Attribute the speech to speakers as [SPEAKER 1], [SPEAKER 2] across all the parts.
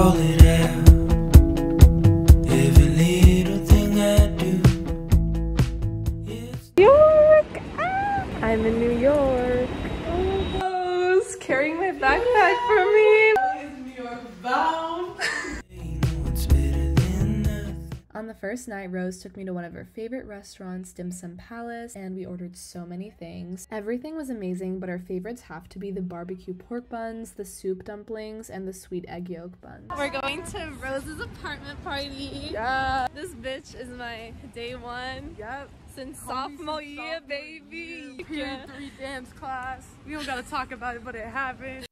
[SPEAKER 1] call it On the first night, Rose took me to one of her favorite restaurants, Dim Sum Palace, and we ordered so many things. Everything was amazing, but our favorites have to be the barbecue pork buns, the soup dumplings, and the sweet egg yolk buns. We're going to Rose's apartment party.
[SPEAKER 2] Yeah.
[SPEAKER 1] This bitch is my day one
[SPEAKER 2] Yep.
[SPEAKER 1] since
[SPEAKER 2] Homie
[SPEAKER 1] sophomore
[SPEAKER 2] since
[SPEAKER 1] year,
[SPEAKER 2] sophomore
[SPEAKER 1] baby.
[SPEAKER 2] year. Period three dance class. We don't gotta talk about it, but it happened.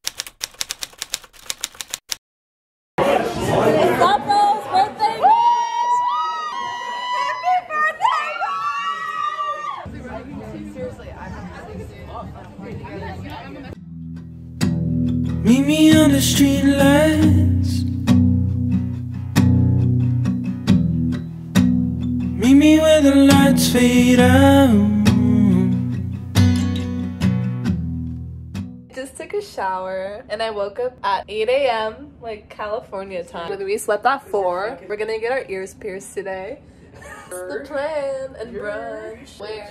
[SPEAKER 1] Just took a shower and I woke up at 8 a.m. like California time. We slept at 4. We're gonna get our ears pierced today. That's the plan and brunch. Where?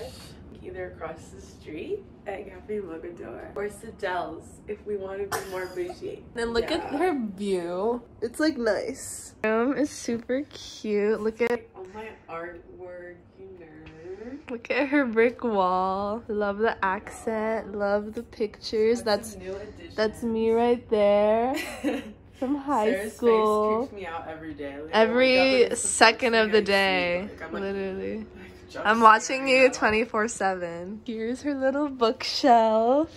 [SPEAKER 2] Either across the street at Cafe Mogador or Sadelle's if we want to be more bougie.
[SPEAKER 1] Then look at her view. It's like nice. Room is super cute. Look at
[SPEAKER 2] Oh my artwork, you nerd.
[SPEAKER 1] Look at her brick wall. Love the accent. Love the pictures. That's
[SPEAKER 2] a new addition.
[SPEAKER 1] that's me right there from high
[SPEAKER 2] Sara's
[SPEAKER 1] school.
[SPEAKER 2] face creeps me out every day. Like, I wake up and
[SPEAKER 1] Every second of the
[SPEAKER 2] I
[SPEAKER 1] day.
[SPEAKER 2] Like, I'm like,
[SPEAKER 1] Literally.
[SPEAKER 2] like, jump
[SPEAKER 1] I'm watching you 24 7. Here's her little bookshelf.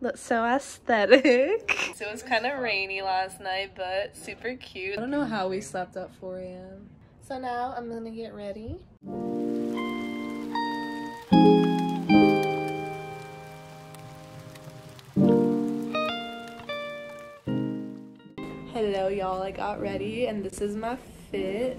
[SPEAKER 1] That's so aesthetic. So it was kind of rainy last night, but super cute. I don't know how we slept at 4 a.m. So now I'm gonna get ready. Hello, y'all. I got ready, and this is my fit.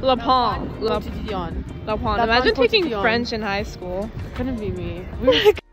[SPEAKER 1] La Pont. La,
[SPEAKER 2] Quotidien.
[SPEAKER 1] La Pont. Imagine taking French in high school.
[SPEAKER 2] Couldn't be me. We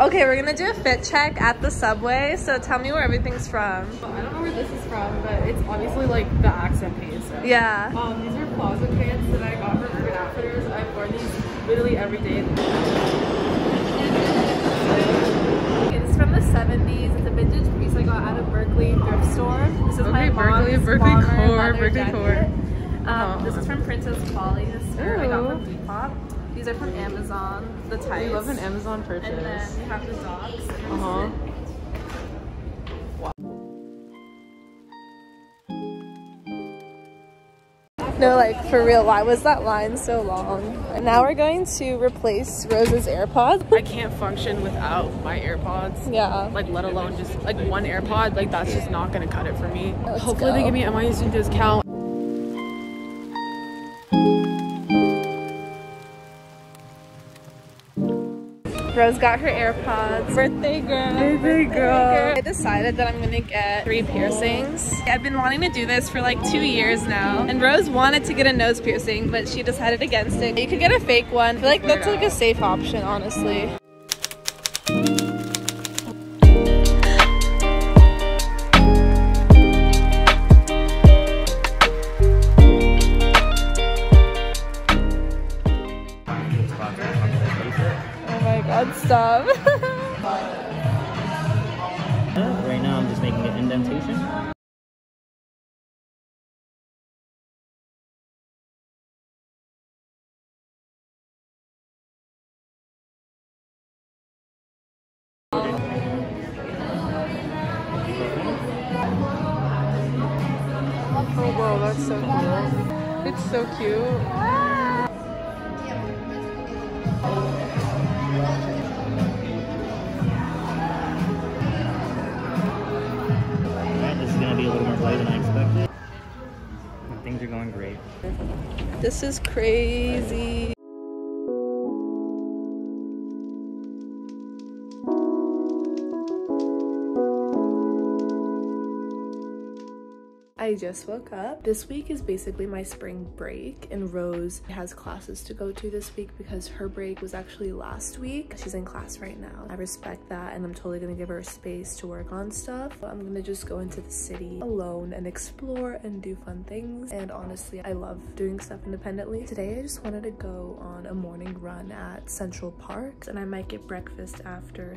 [SPEAKER 1] Okay, we're gonna do a fit check at the subway. So tell me where everything's from.
[SPEAKER 2] I don't know where this is from, but it's obviously like the accent pants. So.
[SPEAKER 1] Yeah.
[SPEAKER 2] Um, these are palazzo pants that I got from Urban Outfitters. I've worn these literally every day.
[SPEAKER 1] It's from the 70s. It's a vintage piece I got out of Berkeley thrift store. This is my
[SPEAKER 2] Berkeley-
[SPEAKER 1] mom's
[SPEAKER 2] Berkeley
[SPEAKER 1] bomber
[SPEAKER 2] core, Berkeley
[SPEAKER 1] jacket.
[SPEAKER 2] core.
[SPEAKER 1] Um,
[SPEAKER 2] Uh-huh.
[SPEAKER 1] This is from Princess Polly. This skirt I got from. These are from Amazon. The tights.
[SPEAKER 2] We love an Amazon purchase.
[SPEAKER 1] And then we have the dogs.
[SPEAKER 2] Uh huh.
[SPEAKER 1] No, like for real, why was that line so long? And now we're going to replace Rose's AirPods.
[SPEAKER 2] I can't function without my AirPods.
[SPEAKER 1] yeah.
[SPEAKER 2] Like, let alone just like one AirPod. Like, that's just not gonna cut it for me.
[SPEAKER 1] Let's
[SPEAKER 2] Hopefully,
[SPEAKER 1] go.
[SPEAKER 2] they give me a NYU student discount.
[SPEAKER 1] Rose got her AirPods. Birthday girl.
[SPEAKER 2] Birthday girl.
[SPEAKER 1] I decided that I'm gonna get three piercings. I've been wanting to do this for like two years now. And Rose wanted to get a nose piercing, but she decided against it. You could get a fake one. I feel like that's like a safe option, honestly.
[SPEAKER 3] Right now, I'm just making an indentation.
[SPEAKER 1] Oh wow, that's so cool. It's so cute.
[SPEAKER 3] This is
[SPEAKER 1] crazy. Just woke up. This week is basically my spring break and Rose has classes to go to this week because her break was actually last week. She's in class right now. I respect that and I'm totally gonna give her space to work on stuff. I'm gonna just go into the city alone and explore and do fun things. And honestly, I love doing stuff independently. Today, I just wanted to go on a morning run at Central Park and I might get breakfast after.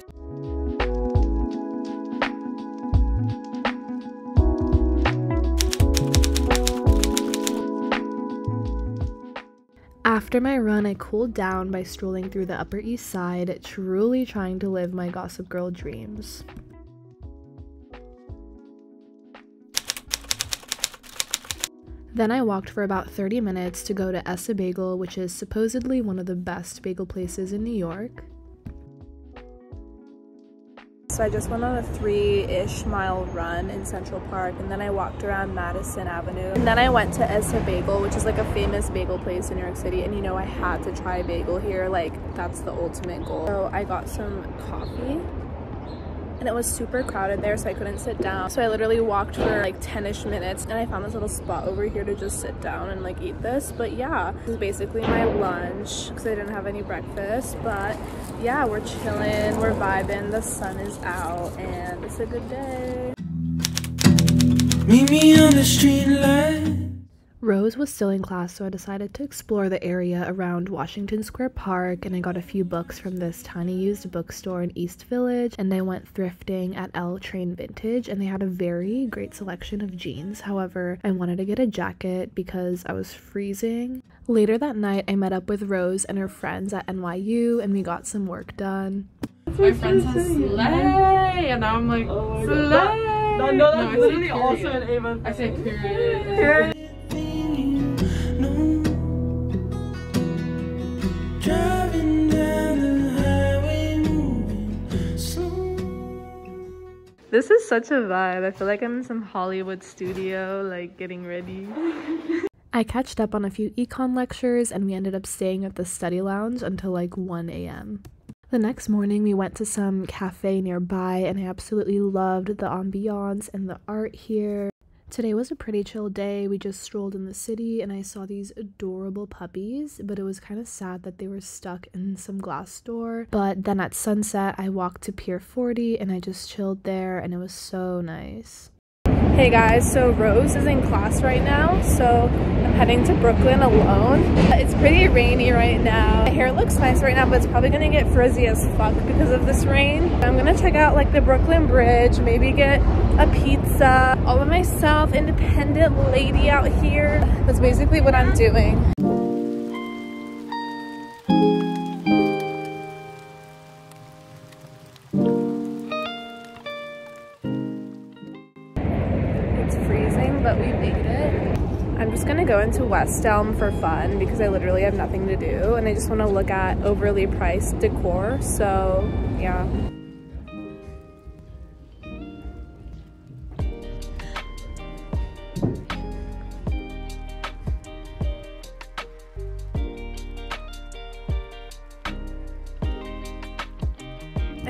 [SPEAKER 1] After my run, I cooled down by strolling through the Upper East Side, truly trying to live my Gossip Girl dreams. Then I walked for about 30 minutes to go to Ess-a-Bagel, which is supposedly one of the best bagel places in New York. So I just went on a three-ish mile run in Central Park and then I walked around Madison Avenue. And then I went to Ess-a-Bagel, which is like a famous bagel place in New York City. And you know, I had to try a bagel here. Like that's the ultimate goal. So I got some coffee and it was super crowded there so I couldn't sit down. So I literally walked for like 10ish minutes and I found this little spot over here to just sit down and like eat this. But yeah, this is basically my lunch because I didn't have any breakfast. But yeah, we're chilling, we're vibing, the sun is out and it's a good day.
[SPEAKER 4] Meet me on the street light.
[SPEAKER 1] Rose was still in class, so I decided to explore the area around Washington Square Park and I got a few books from this tiny used bookstore in East Village and I went thrifting at L Train Vintage and they had a very great selection of jeans. However, I wanted to get a jacket because I was freezing. Later that night, I met up with Rose and her friends at NYU and we got some work done.
[SPEAKER 2] My friend says slay, and now I'm like,
[SPEAKER 5] Oh
[SPEAKER 2] slay.
[SPEAKER 5] No, no, that's
[SPEAKER 2] I say
[SPEAKER 5] literally also an. Ava.
[SPEAKER 2] I say period.
[SPEAKER 4] Driving
[SPEAKER 1] This is such a vibe. I feel like I'm in some Hollywood studio, like getting ready. I catched up on a few econ lectures and we ended up staying at the study lounge until like 1 a.m. The next morning, we went to some cafe nearby and I absolutely loved the ambiance and the art here. Today was a pretty chill day. We just strolled in the city and I saw these adorable puppies, but it was kind of sad that they were stuck in some glass door. But then at sunset, I walked to Pier 40 and I just chilled there and it was so nice. Hey guys, so Rose is in class right now, so I'm heading to Brooklyn alone. It's pretty rainy right now. My hair looks nice right now, but it's probably gonna get frizzy as fuck because of this rain. I'm gonna check out like the Brooklyn Bridge, maybe get a pizza. All by myself, independent lady out here. That's basically what I'm doing. Go into West Elm for fun because I literally have nothing to do and I just wanna look at overly priced decor, so yeah.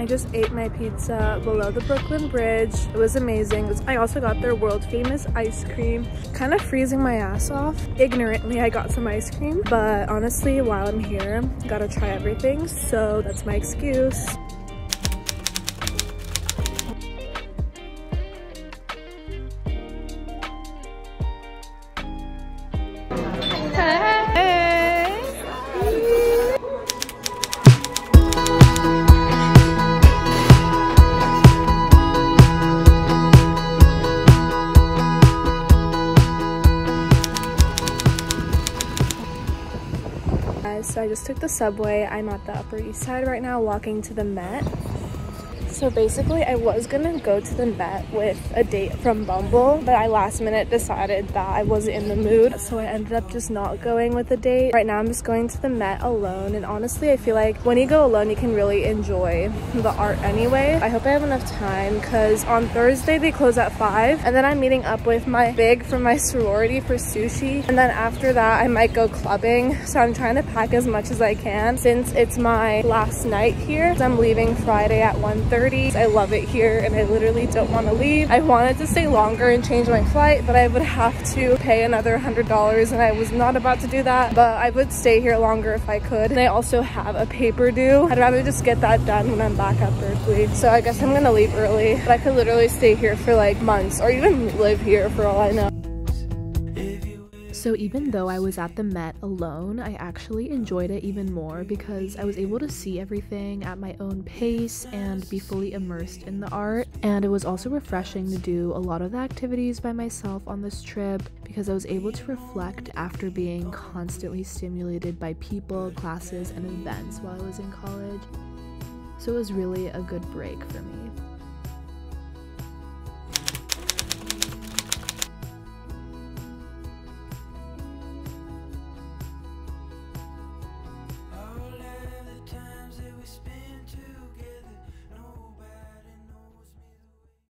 [SPEAKER 1] I just ate my pizza below the Brooklyn Bridge. It was amazing. I also got their world famous ice cream. Kind of freezing my ass off. Ignorantly, I got some ice cream. But honestly, while I'm here, gotta try everything. So that's my excuse. I just took the subway. I'm at the Upper East Side right now walking to the Met. So basically, I was gonna go to the Met with a date from Bumble, but I last minute decided that I wasn't in the mood, so I ended up just not going with a date. Right now, I'm just going to the Met alone, and honestly, I feel like when you go alone, you can really enjoy the art anyway. I hope I have enough time, because on Thursday, they close at 5, and then I'm meeting up with my big from my sorority for sushi, and then after that, I might go clubbing, so I'm trying to pack as much as I can, since it's my last night here. I'm leaving Friday at 1.30, I love it here and I literally don't want to leave. I wanted to stay longer and change my flight, but I would have to pay another $100 and I was not about to do that, but I would stay here longer if I could. And I also have a paper due. I'd rather just get that done when I'm back at Berkeley. So I guess I'm gonna leave early, but I could literally stay here for like months or even live here for all I know. So even though I was at the Met alone, I actually enjoyed it even more because I was able to see everything at my own pace and be fully immersed in the art. And it was also refreshing to do a lot of the activities by myself on this trip because I was able to reflect after being constantly stimulated by people, classes, and events while I was in college. So it was really a good break for me.